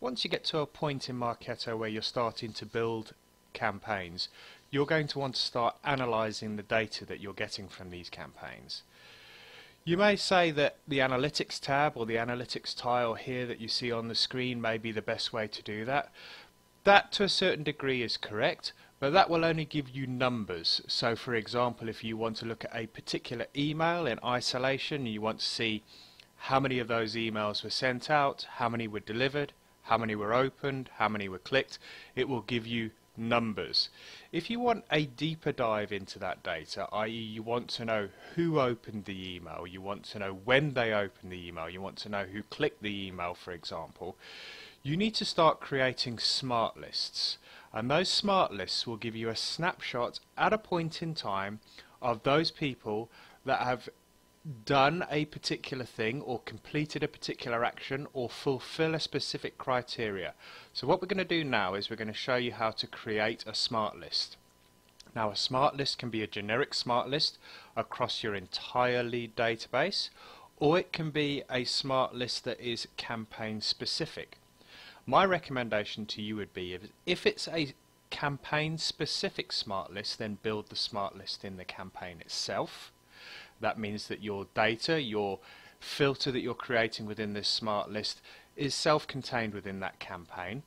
once you get to a point in Marketo where you're starting to build campaigns, you're going to want to start analyzing the data that you're getting from these campaigns. You may say that the analytics tab or the analytics tile here that you see on the screen may be the best way to do that. That to a certain degree is correct, but that will only give you numbers. So for example, if you want to look at a particular email in isolation, you want to see how many of those emails were sent out, how many were delivered, how many were opened, how many were clicked, it will give you numbers. If you want a deeper dive into that data, i.e. you want to know who opened the email, you want to know when they opened the email, you want to know who clicked the email for example, you need to start creating smart lists. And those smart lists will give you a snapshot at a point in time of those people that have done a particular thing or completed a particular action or fulfill a specific criteria. So what we're going to do now is we're going to show you how to create a smart list. Now a smart list can be a generic smart list across your entire lead database or it can be a smart list that is campaign specific. My recommendation to you would be if it's a campaign specific smart list then build the smart list in the campaign itself that means that your data, your filter that you're creating within this smart list is self-contained within that campaign.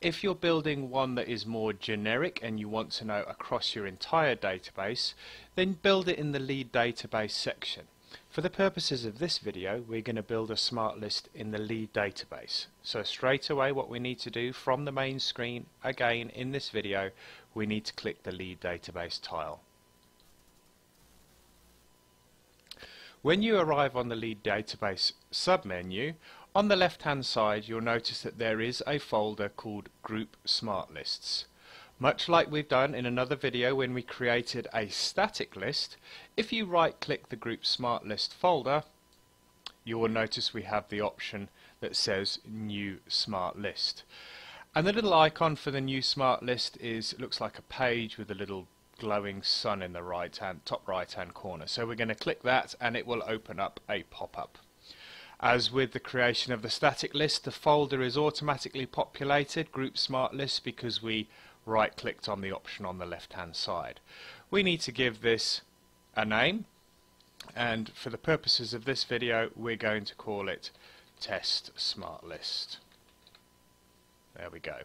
If you're building one that is more generic and you want to know across your entire database, then build it in the lead database section. For the purposes of this video, we're going to build a smart list in the lead database. So straight away what we need to do from the main screen, again in this video, we need to click the lead database tile. When you arrive on the lead database submenu, on the left hand side you'll notice that there is a folder called Group Smart Lists. Much like we've done in another video when we created a static list, if you right click the Group Smart List folder, you will notice we have the option that says New Smart List. And the little icon for the new smart list is looks like a page with a little glowing sun in the right hand top right hand corner. So we're going to click that and it will open up a pop-up. As with the creation of the static list, the folder is automatically populated, Group Smart List, because we right clicked on the option on the left hand side. We need to give this a name and for the purposes of this video we're going to call it Test Smart List. There we go.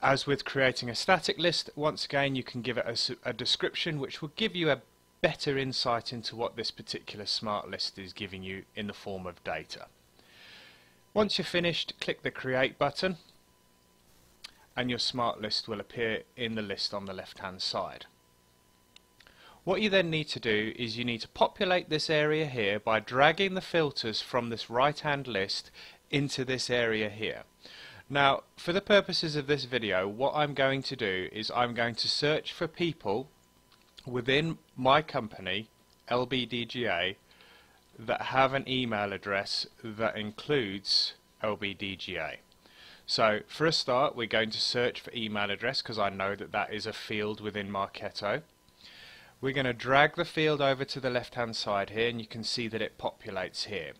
As with creating a static list, once again you can give it a, a, description which will give you a better insight into what this particular smart list is giving you in the form of data. Once you're finished, click the Create button and your smart list will appear in the list on the left hand side. What you then need to do is you need to populate this area here by dragging the filters from this right hand list into this area here. Now, for the purposes of this video, what I'm going to do is I'm going to search for people within my company, LBDGA, that have an email address that includes LBDGA. So, for a start, we're going to search for email address because I know that that is a field within Marketo. We're going to drag the field over to the left hand side here and you can see that it populates here.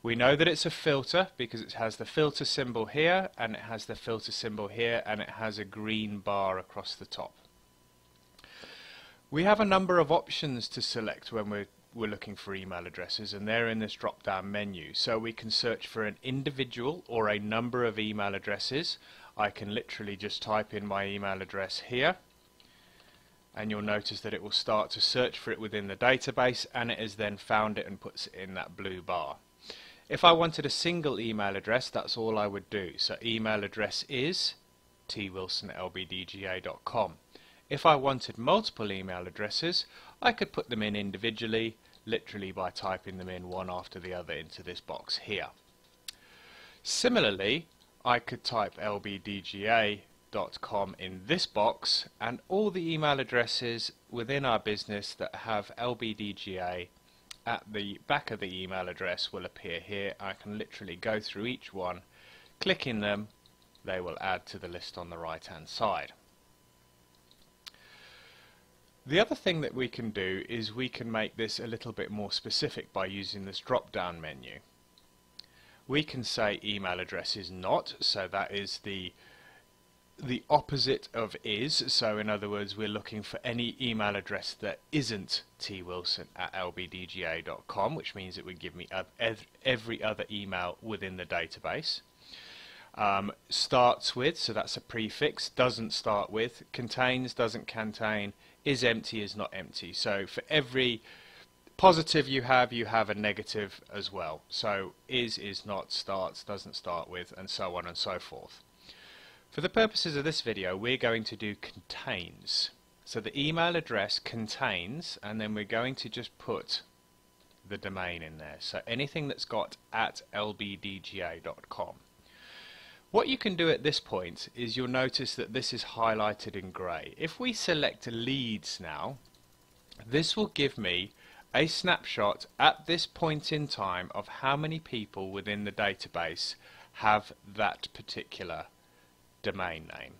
We know that it's a filter because it has the filter symbol here and it has the filter symbol here and it has a green bar across the top. We have a number of options to select when we're, we're looking for email addresses and they're in this drop down menu. So we can search for an individual or a number of email addresses. I can literally just type in my email address here and you'll notice that it will start to search for it within the database and it has then found it and puts it in that blue bar. If I wanted a single email address, that's all I would do. So email address is twilsonlbdga.com. If I wanted multiple email addresses, I could put them in individually, literally by typing them in one after the other into this box here. Similarly, I could type lbdga.com in this box and all the email addresses within our business that have lbdga at the back of the email address will appear here. I can literally go through each one, clicking them, they will add to the list on the right hand side. The other thing that we can do is we can make this a little bit more specific by using this drop down menu. we can say email address is not, so that is the the opposite of is, so in other words we're looking for any email address that isn't twilson at lbdga.com, which means it would give me every other email within the database. Um, starts with, so that's a prefix, doesn't start with, contains, doesn't contain, is empty, is not empty. So for every positive you have, you have a negative as well. So is, is not, starts, doesn't start with, and so on and so forth. For the purposes of this video, we're going to do contains. So the email address contains, and then we're going to just put the domain in there. So anything that's got at lbdga.com. What you can do at this point is you'll notice that this is highlighted in grey. If we select leads now, this will give me a snapshot at this point in time of how many people within the database have that particular domain name.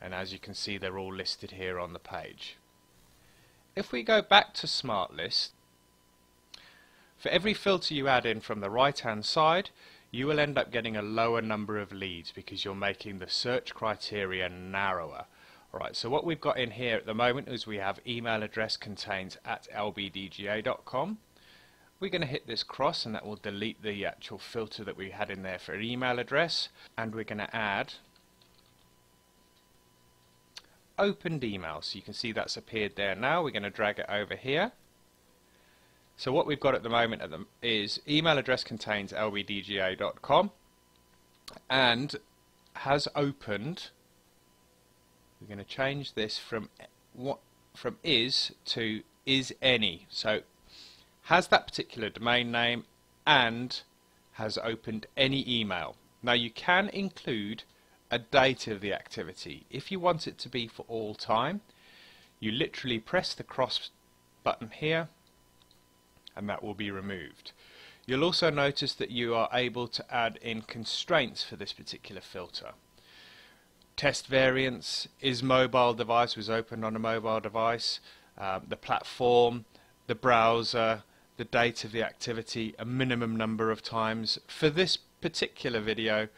And as you can see they're all listed here on the page. If we go back to Smart List, for every filter you add in from the right hand side you will end up getting a lower number of leads because you're making the search criteria narrower. Alright, so what we've got in here at the moment is we have email address contains at lbdga.com. We're going to hit this cross and that will delete the actual filter that we had in there for email address and we're going to add opened email. So you can see that's appeared there now. We're going to drag it over here so what we've got at the moment at the, is email address contains lbdga.com and has opened. We're going to change this from what from is to is any. So has that particular domain name and has opened any email. Now you can include a date of the activity. If you want it to be for all time, you literally press the cross button here and that will be removed. You'll also notice that you are able to add in constraints for this particular filter. Test variants, is mobile device was opened on a mobile device, um, the platform, the browser, the date of the activity, a minimum number of times. For this particular video,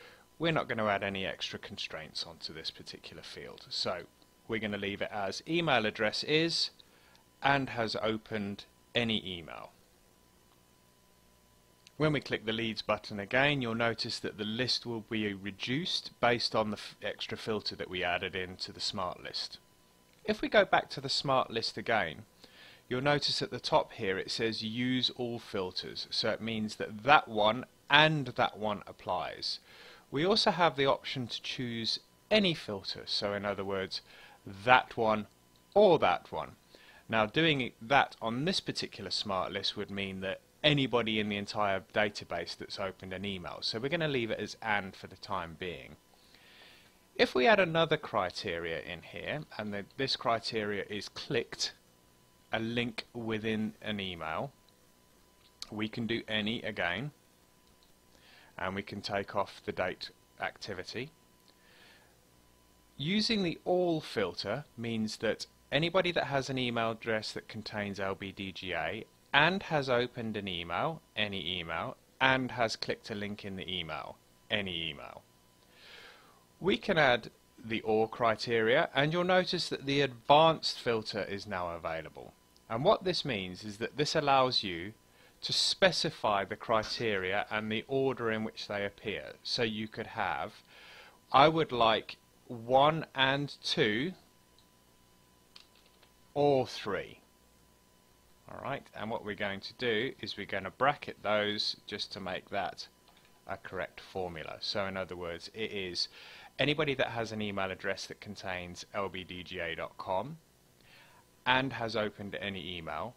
we're not going to add any extra constraints onto this particular field. So we're going to leave it as email address is and has opened any email. When we click the leads button again, you'll notice that the list will be reduced based on the extra filter that we added into the smart list. If we go back to the smart list again, you'll notice at the top here it says use all filters. So it means that that one and that one applies. We also have the option to choose any filter. So in other words, that one or that one. Now doing that on this particular smart list would mean that anybody in the entire database that's opened an email. So we're going to leave it as AND for the time being. If we add another criteria in here, and the, this criteria is clicked, a link within an email, we can do any again, and we can take off the date activity. Using the all filter means that anybody that has an email address that contains LBDGA and has opened an email, any email, and has clicked a link in the email, any email. We can add the OR criteria and you'll notice that the advanced filter is now available. And what this means is that this allows you to specify the criteria and the order in which they appear. So you could have, I would like 1 and 2 or 3. Alright, and what we're going to do is we're going to bracket those just to make that a correct formula. So in other words, it is anybody that has an email address that contains lbdga.com and has opened any email,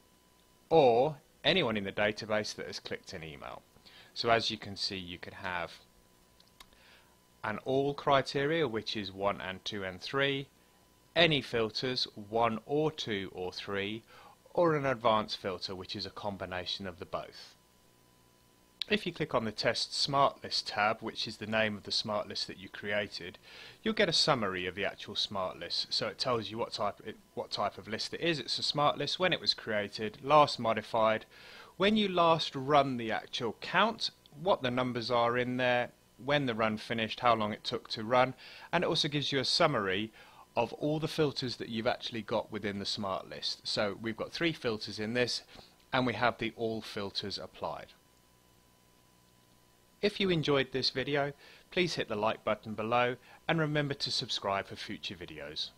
or anyone in the database that has clicked an email. So as you can see, you could have an all criteria, which is 1 and 2 and 3, any filters, 1 or 2 or 3, or an advanced filter which is a combination of the both. If you click on the test smart list tab, which is the name of the smart list that you created, you'll get a summary of the actual smart list. So it tells you what type, it, what type of list it is. It's a smart list, when it was created, last modified, when you last run the actual count, what the numbers are in there, when the run finished, how long it took to run, and it also gives you a summary of all the filters that you've actually got within the smart list. So we've got three filters in this, and we have the all filters applied. If you enjoyed this video, please hit the like button below and remember to subscribe for future videos.